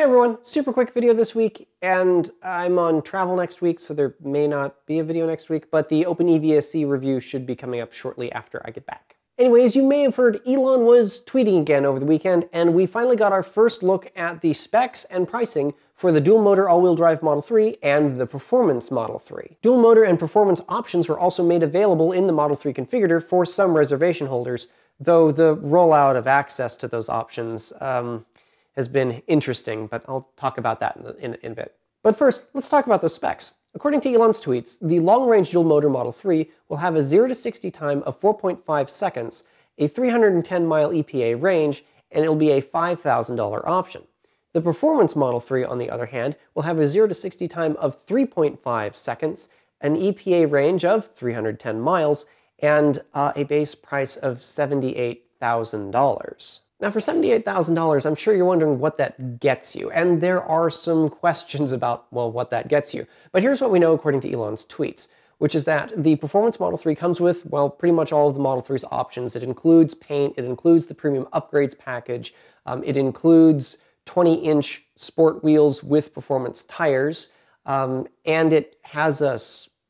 Hey everyone, super quick video this week, and I'm on travel next week, so there may not be a video next week, but the OpenEVSE review should be coming up shortly after I get back. Anyways, you may have heard Elon was tweeting again over the weekend, and we finally got our first look at the specs and pricing for the dual motor all-wheel drive Model 3 and the performance Model 3. Dual motor and performance options were also made available in the Model 3 configurator for some reservation holders, though the rollout of access to those options um, has been interesting, but I'll talk about that in, in, in a bit. But first, let's talk about those specs. According to Elon's tweets, the long-range dual-motor Model 3 will have a 0 to 60 time of 4.5 seconds, a 310-mile EPA range, and it'll be a $5,000 option. The Performance Model 3, on the other hand, will have a 0 to 60 time of 3.5 seconds, an EPA range of 310 miles, and uh, a base price of $78,000. Now for $78,000, I'm sure you're wondering what that gets you, and there are some questions about, well, what that gets you. But here's what we know according to Elon's tweets, which is that the Performance Model 3 comes with, well, pretty much all of the Model 3's options. It includes paint, it includes the Premium Upgrades package, um, it includes 20-inch sport wheels with performance tires, um, and it has a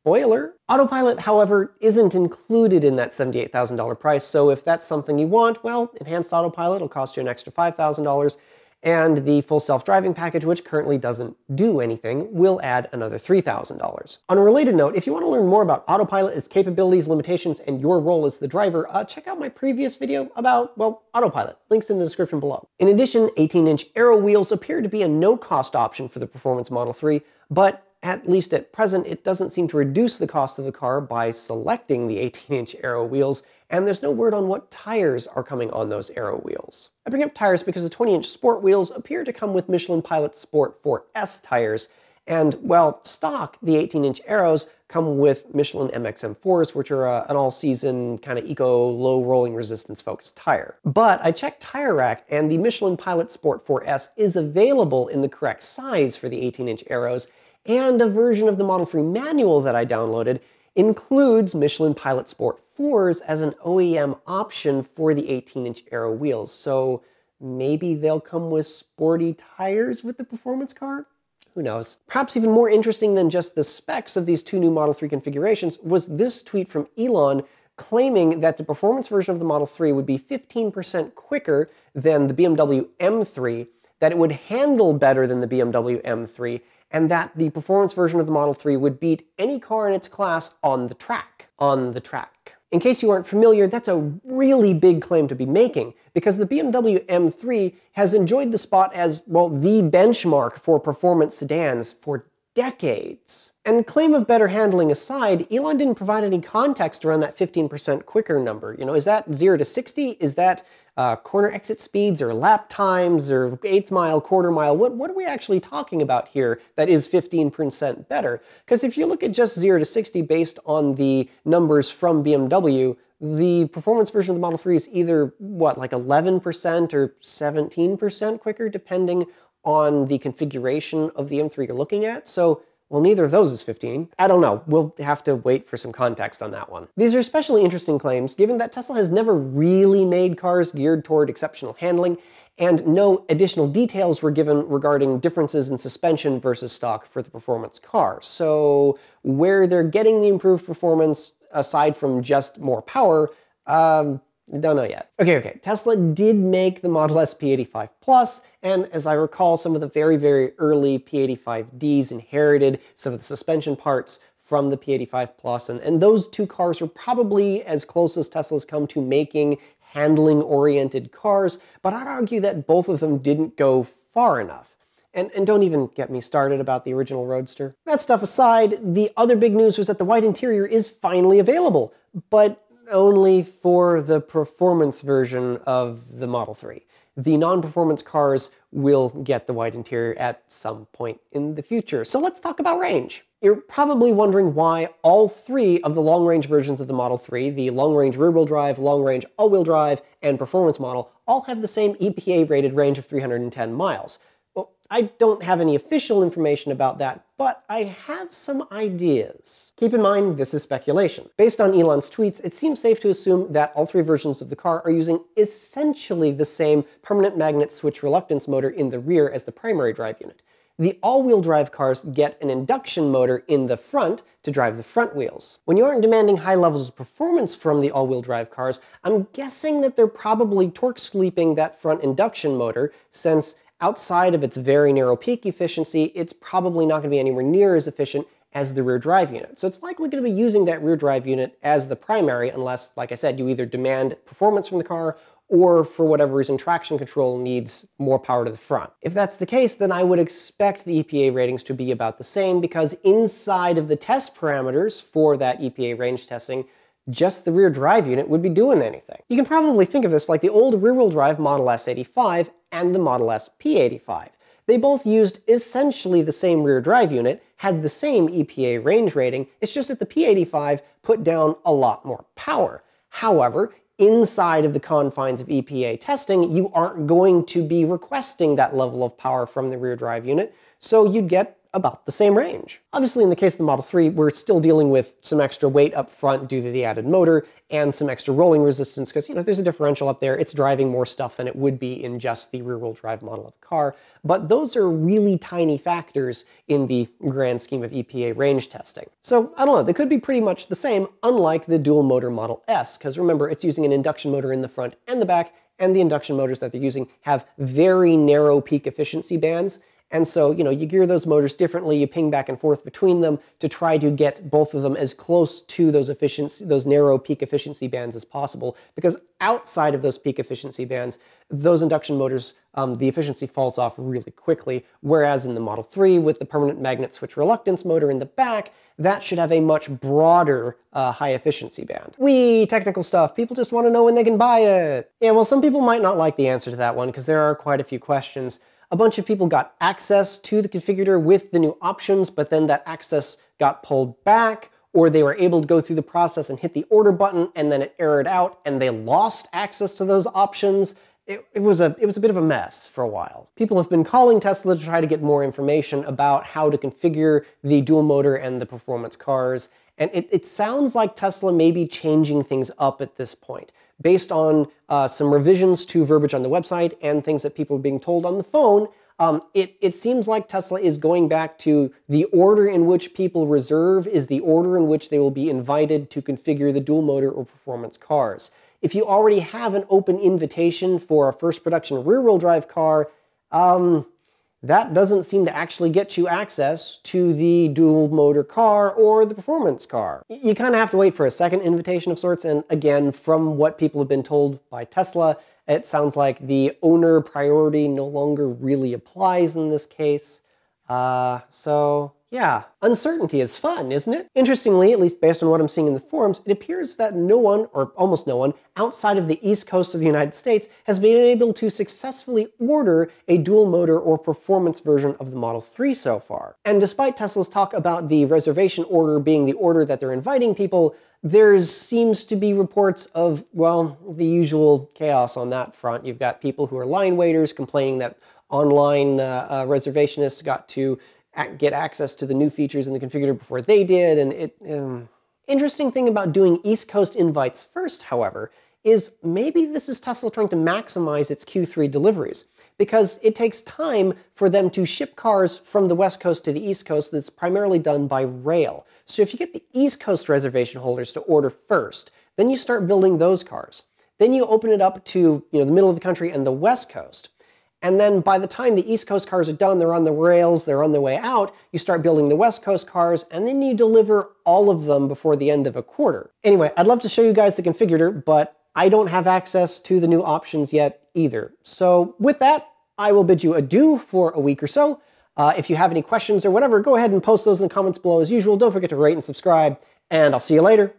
Spoiler, Autopilot, however, isn't included in that $78,000 price, so if that's something you want, well, Enhanced Autopilot will cost you an extra $5,000, and the full self-driving package, which currently doesn't do anything, will add another $3,000. On a related note, if you want to learn more about Autopilot, its capabilities, limitations, and your role as the driver, uh, check out my previous video about, well, Autopilot. Links in the description below. In addition, 18-inch aero wheels appear to be a no-cost option for the Performance Model 3, but at least at present, it doesn't seem to reduce the cost of the car by selecting the 18-inch aero wheels, and there's no word on what tires are coming on those aero wheels. I bring up tires because the 20-inch sport wheels appear to come with Michelin Pilot Sport 4S tires, and while stock, the 18-inch aeros come with Michelin MXM4s, which are uh, an all-season kind of eco, low rolling resistance focused tire. But I checked Tire Rack, and the Michelin Pilot Sport 4S is available in the correct size for the 18-inch aeros, and a version of the Model 3 manual that I downloaded includes Michelin Pilot Sport 4s as an OEM option for the 18-inch aero wheels. So maybe they'll come with sporty tires with the performance car? Who knows? Perhaps even more interesting than just the specs of these two new Model 3 configurations was this tweet from Elon claiming that the performance version of the Model 3 would be 15% quicker than the BMW M3, that it would handle better than the BMW M3, and that the performance version of the Model 3 would beat any car in its class on the track. On the track. In case you aren't familiar, that's a really big claim to be making, because the BMW M3 has enjoyed the spot as, well, the benchmark for performance sedans for decades. And claim of better handling aside, Elon didn't provide any context around that 15% quicker number. You know, is that 0 to 60? Is that uh, corner exit speeds or lap times or eighth mile, quarter mile? What, what are we actually talking about here that is 15% better? Because if you look at just 0 to 60 based on the numbers from BMW, the performance version of the Model 3 is either, what, like 11% or 17% quicker, depending on the configuration of the M3 you're looking at. So well, neither of those is 15. I don't know. We'll have to wait for some context on that one. These are especially interesting claims given that Tesla has never really made cars geared toward exceptional handling, and no additional details were given regarding differences in suspension versus stock for the performance car. So where they're getting the improved performance, aside from just more power, um, don't know yet. Okay, okay. Tesla did make the Model S P85 Plus, and as I recall, some of the very, very early P85Ds inherited some of the suspension parts from the P85 Plus, and, and those two cars are probably as close as Tesla's come to making handling-oriented cars, but I'd argue that both of them didn't go far enough. And, and don't even get me started about the original Roadster. That stuff aside, the other big news was that the white interior is finally available, but only for the performance version of the Model 3. The non-performance cars will get the white interior at some point in the future. So let's talk about range. You're probably wondering why all three of the long-range versions of the Model 3, the long-range rear-wheel drive, long-range all-wheel drive, and performance model, all have the same EPA-rated range of 310 miles. Well, I don't have any official information about that, but I have some ideas. Keep in mind, this is speculation. Based on Elon's tweets, it seems safe to assume that all three versions of the car are using essentially the same permanent magnet switch reluctance motor in the rear as the primary drive unit. The all-wheel drive cars get an induction motor in the front to drive the front wheels. When you aren't demanding high levels of performance from the all-wheel drive cars, I'm guessing that they're probably torque sleeping that front induction motor, since outside of its very narrow peak efficiency, it's probably not going to be anywhere near as efficient as the rear drive unit. So it's likely going to be using that rear drive unit as the primary unless, like I said, you either demand performance from the car or for whatever reason, traction control needs more power to the front. If that's the case, then I would expect the EPA ratings to be about the same because inside of the test parameters for that EPA range testing, just the rear drive unit would be doing anything. You can probably think of this like the old rear-wheel drive Model S85 and the Model S P85. They both used essentially the same rear drive unit, had the same EPA range rating, it's just that the P85 put down a lot more power. However, inside of the confines of EPA testing, you aren't going to be requesting that level of power from the rear drive unit, so you'd get about the same range. Obviously, in the case of the Model 3, we're still dealing with some extra weight up front due to the added motor and some extra rolling resistance because, you know, there's a differential up there. It's driving more stuff than it would be in just the rear-wheel drive model of the car. But those are really tiny factors in the grand scheme of EPA range testing. So, I don't know, they could be pretty much the same, unlike the dual motor Model S, because remember, it's using an induction motor in the front and the back, and the induction motors that they're using have very narrow peak efficiency bands, and so, you know, you gear those motors differently, you ping back and forth between them to try to get both of them as close to those efficiency, those narrow peak efficiency bands as possible. Because outside of those peak efficiency bands, those induction motors, um, the efficiency falls off really quickly. Whereas in the Model 3, with the permanent magnet switch reluctance motor in the back, that should have a much broader uh, high efficiency band. We technical stuff, people just want to know when they can buy it. Yeah, well, some people might not like the answer to that one because there are quite a few questions a bunch of people got access to the configurator with the new options, but then that access got pulled back, or they were able to go through the process and hit the order button, and then it errored out, and they lost access to those options. It, it, was a, it was a bit of a mess for a while. People have been calling Tesla to try to get more information about how to configure the dual motor and the performance cars, and it, it sounds like Tesla may be changing things up at this point based on uh, some revisions to verbiage on the website and things that people are being told on the phone, um, it, it seems like Tesla is going back to the order in which people reserve is the order in which they will be invited to configure the dual motor or performance cars. If you already have an open invitation for a first production rear wheel drive car, um, that doesn't seem to actually get you access to the dual motor car or the performance car. You kind of have to wait for a second invitation of sorts, and again, from what people have been told by Tesla, it sounds like the owner priority no longer really applies in this case. Uh, so yeah, uncertainty is fun, isn't it? Interestingly, at least based on what I'm seeing in the forums, it appears that no one, or almost no one, outside of the east coast of the United States has been able to successfully order a dual motor or performance version of the Model 3 so far. And despite Tesla's talk about the reservation order being the order that they're inviting people, there seems to be reports of, well, the usual chaos on that front. You've got people who are line waiters complaining that online uh, uh, reservationists got to get access to the new features in the configurator before they did. And it, um... interesting thing about doing East Coast invites first, however, is maybe this is Tesla trying to maximize its Q3 deliveries because it takes time for them to ship cars from the West Coast to the East Coast that's primarily done by rail. So if you get the East Coast reservation holders to order first, then you start building those cars. Then you open it up to you know, the middle of the country and the West Coast. And then by the time the East Coast cars are done, they're on the rails, they're on their way out, you start building the West Coast cars, and then you deliver all of them before the end of a quarter. Anyway, I'd love to show you guys the configurator, but I don't have access to the new options yet either. So with that, I will bid you adieu for a week or so. Uh, if you have any questions or whatever, go ahead and post those in the comments below as usual. Don't forget to rate and subscribe, and I'll see you later.